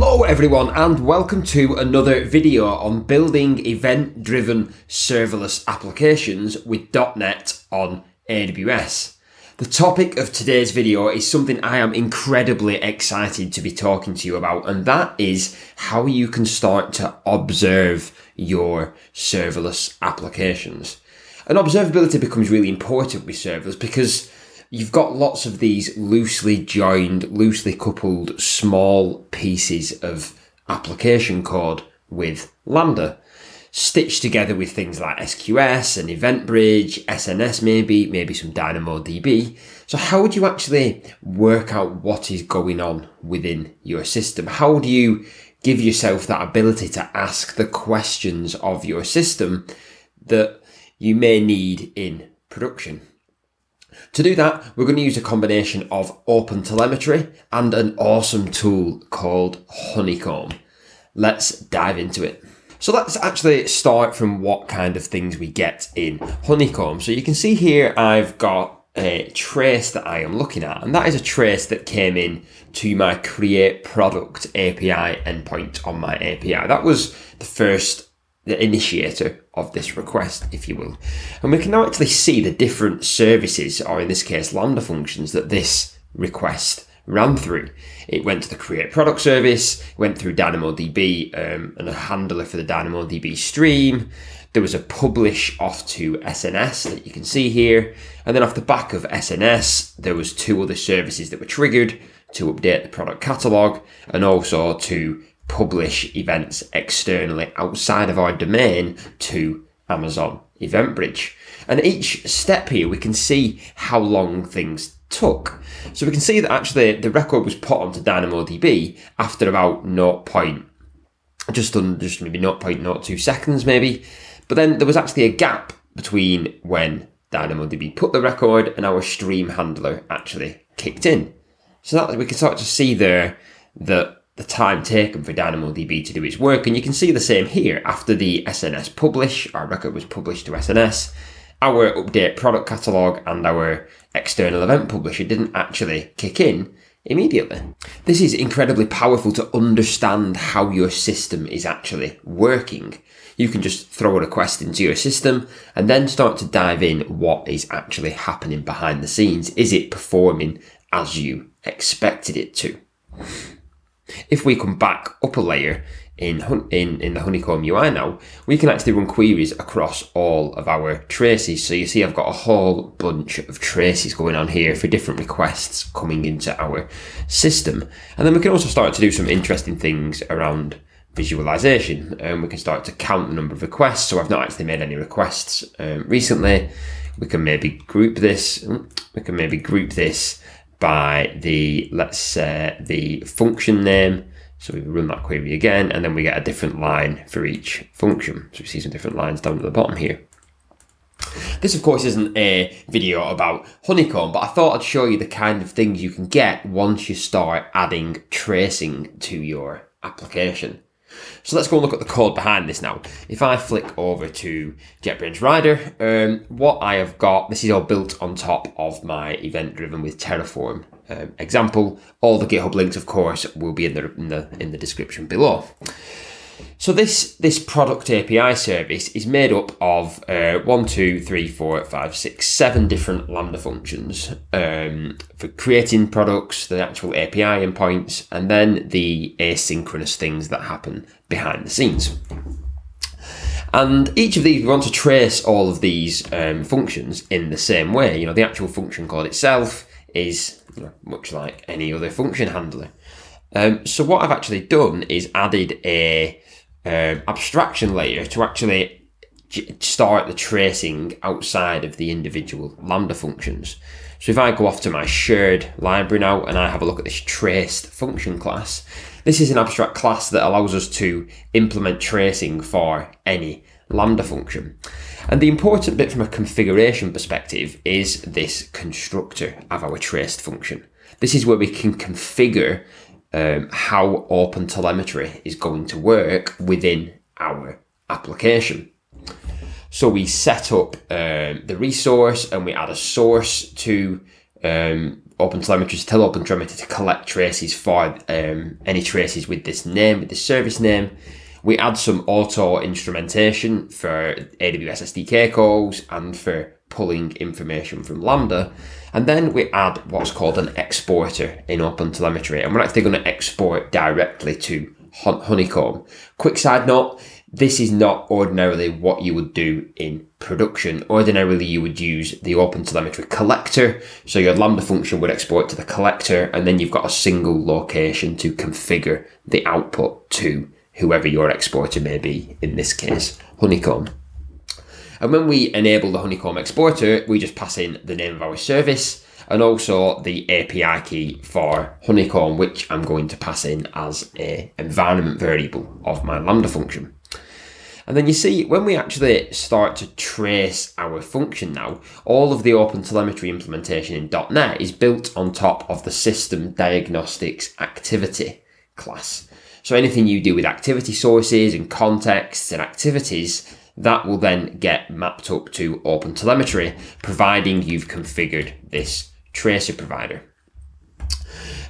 Hello everyone and welcome to another video on building event-driven serverless applications with .NET on AWS. The topic of today's video is something I am incredibly excited to be talking to you about and that is how you can start to observe your serverless applications. And observability becomes really important with serverless because you've got lots of these loosely joined, loosely coupled small pieces of application code with Lambda stitched together with things like SQS and EventBridge, SNS maybe, maybe some DynamoDB. So how would you actually work out what is going on within your system? How do you give yourself that ability to ask the questions of your system that you may need in production? To do that, we're going to use a combination of OpenTelemetry and an awesome tool called Honeycomb. Let's dive into it. So let's actually start from what kind of things we get in Honeycomb. So you can see here I've got a trace that I am looking at, and that is a trace that came in to my create product API endpoint on my API. That was the first the initiator of this request, if you will. And we can now actually see the different services, or in this case, Lambda functions that this request ran through. It went to the create product service, went through DynamoDB um, and a handler for the DynamoDB stream. There was a publish off to SNS that you can see here. And then off the back of SNS, there was two other services that were triggered to update the product catalog and also to publish events externally outside of our domain to Amazon EventBridge. And each step here, we can see how long things took. So we can see that actually the record was put onto DynamoDB after about 0. Point, just under just maybe 0.02 seconds maybe. But then there was actually a gap between when DynamoDB put the record and our stream handler actually kicked in. So that we can start to see there that the time taken for DynamoDB to do its work. And you can see the same here. After the SNS publish, our record was published to SNS, our update product catalog and our external event publisher didn't actually kick in immediately. This is incredibly powerful to understand how your system is actually working. You can just throw a request into your system and then start to dive in what is actually happening behind the scenes. Is it performing as you expected it to? If we come back up a layer in, in, in the Honeycomb UI now, we can actually run queries across all of our traces. So you see I've got a whole bunch of traces going on here for different requests coming into our system. And then we can also start to do some interesting things around visualization. And um, we can start to count the number of requests. So I've not actually made any requests um, recently. We can maybe group this. We can maybe group this by the, let's say, the function name. So we run that query again, and then we get a different line for each function. So we see some different lines down at the bottom here. This, of course, isn't a video about Honeycomb, but I thought I'd show you the kind of things you can get once you start adding tracing to your application. So let's go and look at the code behind this now. If I flick over to JetBrains Rider, um, what I have got, this is all built on top of my event driven with Terraform um, example. All the GitHub links, of course, will be in the, in the, in the description below. So this this product API service is made up of uh, one, two, three, four, five, six, seven different Lambda functions um, for creating products, the actual API endpoints, and then the asynchronous things that happen behind the scenes. And each of these, we want to trace all of these um, functions in the same way. You know, the actual function code itself is you know, much like any other function handler. Um, so what I've actually done is added a um, abstraction layer to actually start the tracing outside of the individual Lambda functions. So if I go off to my shared library now and I have a look at this traced function class, this is an abstract class that allows us to implement tracing for any Lambda function. And the important bit from a configuration perspective is this constructor of our traced function. This is where we can configure um, how OpenTelemetry is going to work within our application. So we set up um, the resource and we add a source to um, OpenTelemetry to tell OpenTelemetry to collect traces for um, any traces with this name, with this service name. We add some auto instrumentation for AWS SDK calls and for pulling information from Lambda. And then we add what's called an exporter in OpenTelemetry. And we're actually going to export directly to Honeycomb. Quick side note, this is not ordinarily what you would do in production. Ordinarily, you would use the OpenTelemetry collector. So your Lambda function would export to the collector, and then you've got a single location to configure the output to whoever your exporter may be, in this case, Honeycomb. And when we enable the Honeycomb exporter, we just pass in the name of our service and also the API key for Honeycomb, which I'm going to pass in as a environment variable of my Lambda function. And then you see, when we actually start to trace our function now, all of the OpenTelemetry implementation in .NET is built on top of the System Diagnostics Activity class. So anything you do with activity sources and contexts and activities, that will then get mapped up to OpenTelemetry, providing you've configured this tracer provider.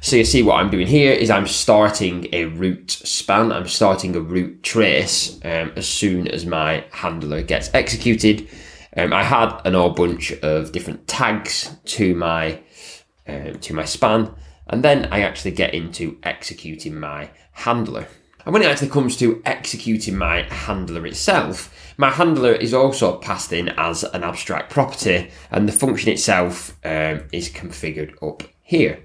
So you see what I'm doing here is I'm starting a root span. I'm starting a root trace um, as soon as my handler gets executed. Um, I had an whole bunch of different tags to my um, to my span, and then I actually get into executing my handler. And when it actually comes to executing my handler itself, my handler is also passed in as an abstract property, and the function itself um, is configured up here.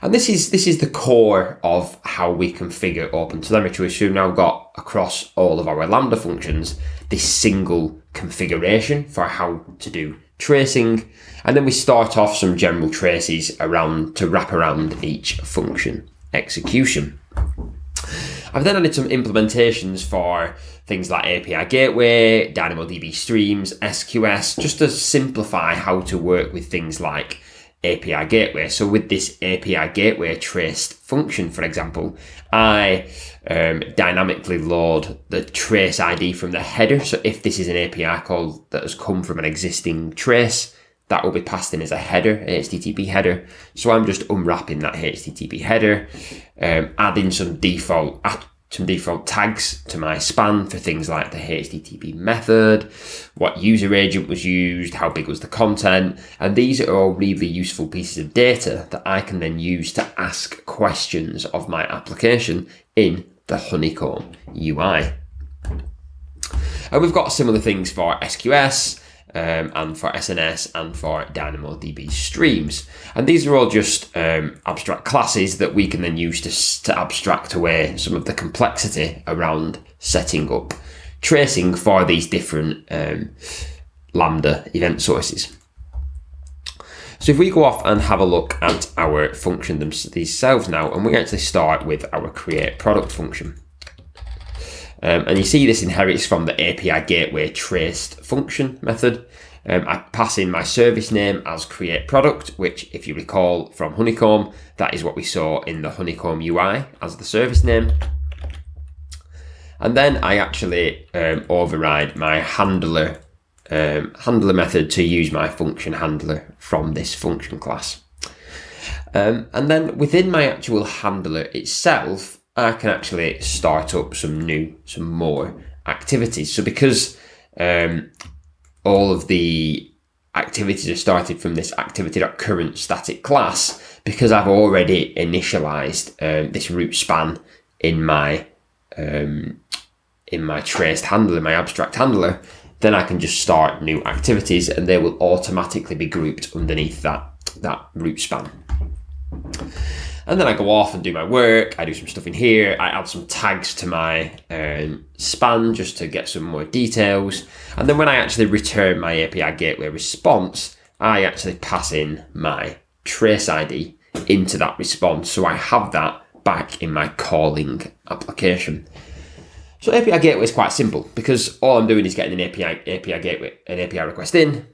And this is this is the core of how we configure OpenTelemetry. So we've now got across all of our Lambda functions this single configuration for how to do tracing. And then we start off some general traces around to wrap around each function execution. I've then added some implementations for things like API Gateway, DynamoDB Streams, SQS, just to simplify how to work with things like API gateway. So with this API gateway traced function, for example, I um, dynamically load the trace ID from the header. So if this is an API call that has come from an existing trace, that will be passed in as a header, HTTP header. So I'm just unwrapping that HTTP header, um, adding some default some default tags to my span for things like the HTTP method, what user agent was used, how big was the content, and these are all really useful pieces of data that I can then use to ask questions of my application in the Honeycomb UI. And we've got similar things for SQS, um, and for SNS and for DynamoDB streams. And these are all just um, abstract classes that we can then use to, to abstract away some of the complexity around setting up tracing for these different um, Lambda event sources. So if we go off and have a look at our function themselves now, and we actually start with our create product function. Um, and you see this inherits from the API gateway traced function method. Um, I pass in my service name as create product, which if you recall from Honeycomb, that is what we saw in the Honeycomb UI as the service name. And then I actually um, override my handler um, handler method to use my function handler from this function class. Um, and then within my actual handler itself, I can actually start up some new, some more activities. So because um, all of the activities are started from this activity.current static class, because I've already initialized um, this root span in my um, in my traced handler, my abstract handler, then I can just start new activities and they will automatically be grouped underneath that, that root span. And then I go off and do my work. I do some stuff in here. I add some tags to my um, span just to get some more details. And then when I actually return my API gateway response, I actually pass in my trace ID into that response. So I have that back in my calling application. So API gateway is quite simple because all I'm doing is getting an API API gateway, an API request in,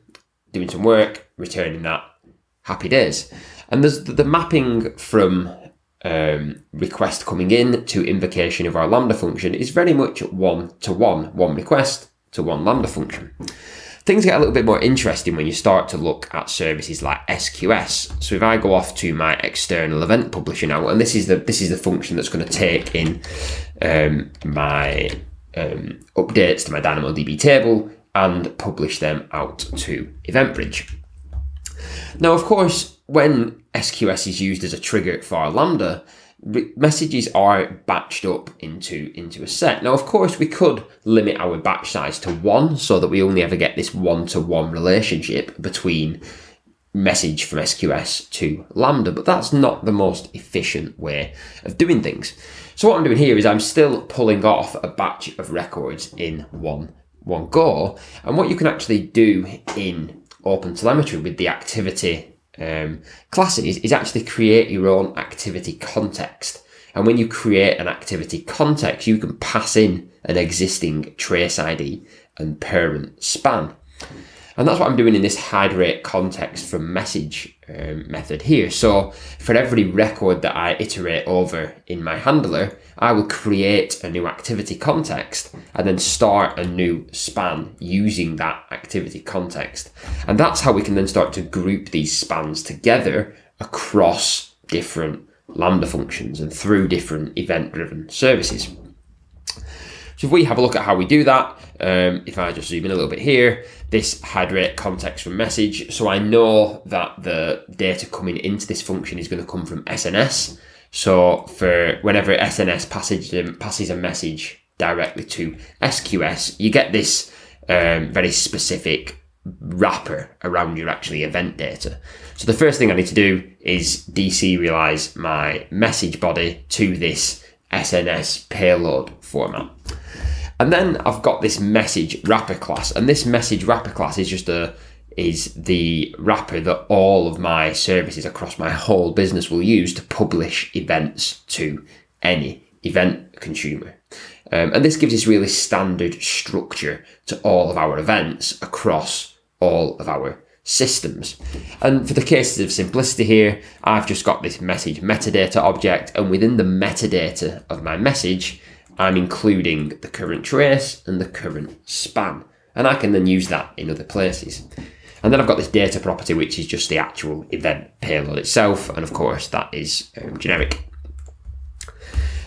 doing some work, returning that. Happy days. And there's the mapping from um, request coming in to invocation of our Lambda function is very much one to one, one request to one Lambda function. Things get a little bit more interesting when you start to look at services like SQS. So if I go off to my external event publisher now, and this is the this is the function that's going to take in um, my um, updates to my DynamoDB table and publish them out to EventBridge. Now, of course, when SQS is used as a trigger for Lambda, messages are batched up into, into a set. Now, of course, we could limit our batch size to one so that we only ever get this one-to-one -one relationship between message from SQS to Lambda, but that's not the most efficient way of doing things. So what I'm doing here is I'm still pulling off a batch of records in one, one go. And what you can actually do in OpenTelemetry with the activity um, classes is actually create your own activity context. And when you create an activity context, you can pass in an existing trace ID and parent span. And that's what I'm doing in this hydrate context from message um, method here. So for every record that I iterate over in my handler, I will create a new activity context and then start a new span using that activity context. And that's how we can then start to group these spans together across different Lambda functions and through different event driven services. So if we have a look at how we do that, um, if I just zoom in a little bit here, this hydrate context from message. So I know that the data coming into this function is going to come from SNS. So for whenever SNS passes, um, passes a message directly to SQS, you get this um, very specific wrapper around your actually event data. So the first thing I need to do is deserialize my message body to this SNS payload format. And then I've got this message wrapper class, and this message wrapper class is just a is the wrapper that all of my services across my whole business will use to publish events to any event consumer. Um, and this gives us really standard structure to all of our events across all of our systems. And for the cases of simplicity here, I've just got this message metadata object, and within the metadata of my message, I'm including the current trace and the current span. And I can then use that in other places. And then I've got this data property, which is just the actual event payload itself. And of course, that is um, generic.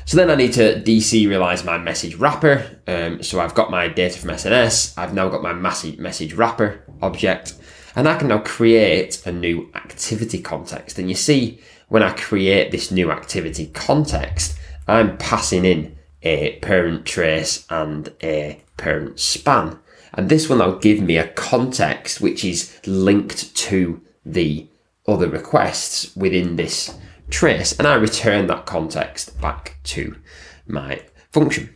So then I need to deserialize my message wrapper. Um, so I've got my data from SNS. I've now got my message, message wrapper object. And I can now create a new activity context. And you see, when I create this new activity context, I'm passing in a parent trace and a parent span. And this will now give me a context which is linked to the other requests within this trace. And I return that context back to my function.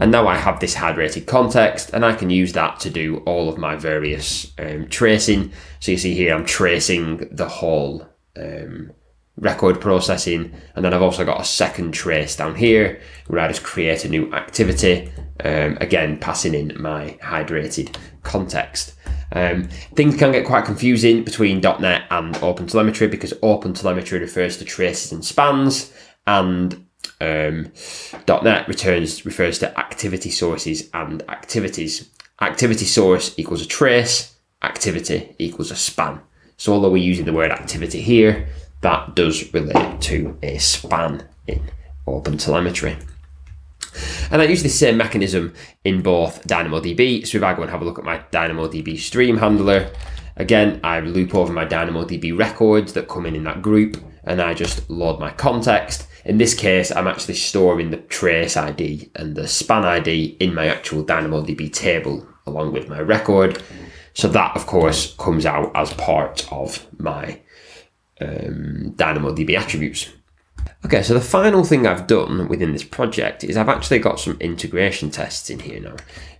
And now I have this hydrated context and I can use that to do all of my various um, tracing. So you see here, I'm tracing the whole um, record processing. And then I've also got a second trace down here where I just create a new activity, um, again, passing in my hydrated context. Um, things can get quite confusing between .NET and OpenTelemetry because OpenTelemetry refers to traces and spans and um, .NET returns refers to activity sources and activities. Activity source equals a trace, activity equals a span. So although we're using the word activity here, that does relate to a span in OpenTelemetry. And I use the same mechanism in both DynamoDB. So if I go and have a look at my DynamoDB stream handler, again, I loop over my DynamoDB records that come in in that group, and I just load my context. In this case, I'm actually storing the trace ID and the span ID in my actual DynamoDB table along with my record. So that, of course, comes out as part of my um, DynamoDB attributes. Okay, so the final thing I've done within this project is I've actually got some integration tests in here now.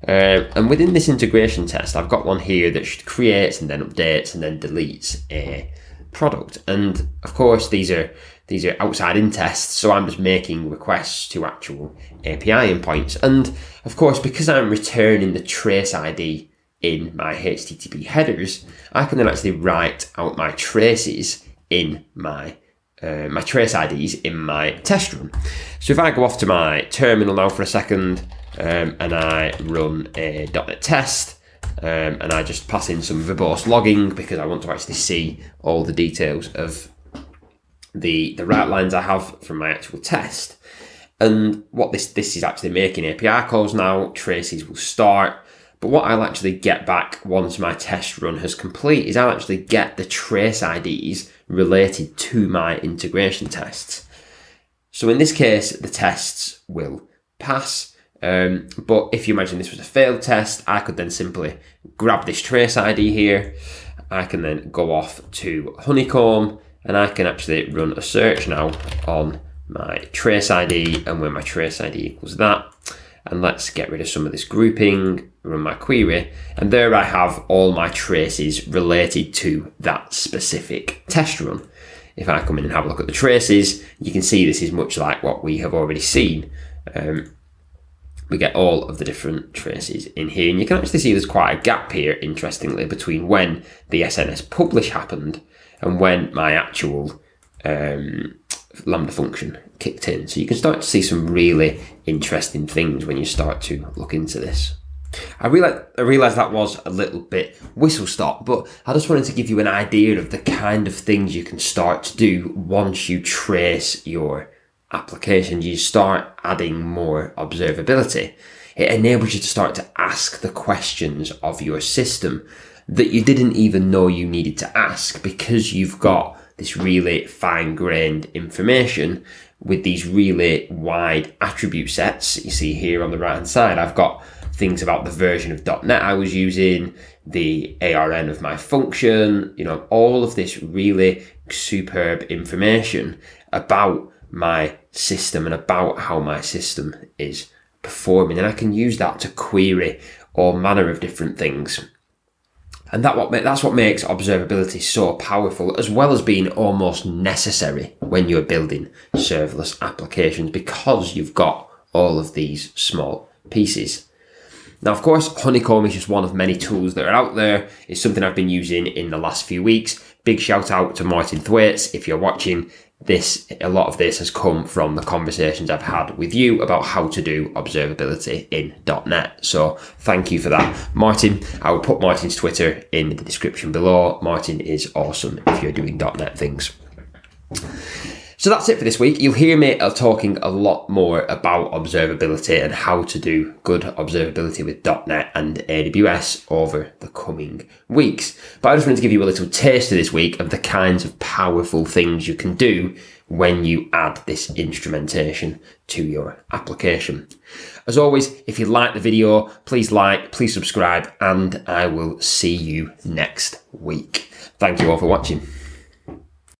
Uh, and within this integration test, I've got one here that creates and then updates and then deletes a product. And of course, these are these are outside in tests, so I'm just making requests to actual API endpoints. And of course, because I'm returning the trace ID in my HTTP headers, I can then actually write out my traces in my uh, my trace IDs in my test run. So if I go off to my terminal now for a second um, and I run a .NET test um, and I just pass in some verbose logging because I want to actually see all the details of the the route lines I have from my actual test. And what this this is actually making API calls now, traces will start. But what I'll actually get back once my test run has complete is I'll actually get the trace IDs related to my integration tests. So in this case, the tests will pass. Um, but if you imagine this was a failed test, I could then simply grab this trace ID here. I can then go off to Honeycomb and I can actually run a search now on my trace ID and when my trace ID equals that. And let's get rid of some of this grouping, run my query, and there I have all my traces related to that specific test run. If I come in and have a look at the traces, you can see this is much like what we have already seen. Um, we get all of the different traces in here, and you can actually see there's quite a gap here, interestingly, between when the SNS publish happened and when my actual um, Lambda function kicked in. So you can start to see some really interesting things when you start to look into this. I realized, I that was a little bit whistle stop, but I just wanted to give you an idea of the kind of things you can start to do once you trace your application. You start adding more observability. It enables you to start to ask the questions of your system that you didn't even know you needed to ask because you've got this really fine grained information with these really wide attribute sets. You see here on the right hand side, I've got things about the version of .NET I was using, the ARN of my function, you know, all of this really superb information about my system and about how my system is performing. And I can use that to query all manner of different things and that what that's what makes observability so powerful, as well as being almost necessary when you're building serverless applications, because you've got all of these small pieces. Now, of course, Honeycomb is just one of many tools that are out there. It's something I've been using in the last few weeks. Big shout out to Martin Thwaites if you're watching this a lot of this has come from the conversations I've had with you about how to do observability in .NET. So thank you for that, Martin. I will put Martin's Twitter in the description below. Martin is awesome if you're doing .NET things. So that's it for this week. You'll hear me talking a lot more about observability and how to do good observability with .NET and AWS over the coming weeks. But I just wanted to give you a little taste of this week of the kinds of powerful things you can do when you add this instrumentation to your application. As always, if you like the video, please like, please subscribe, and I will see you next week. Thank you all for watching.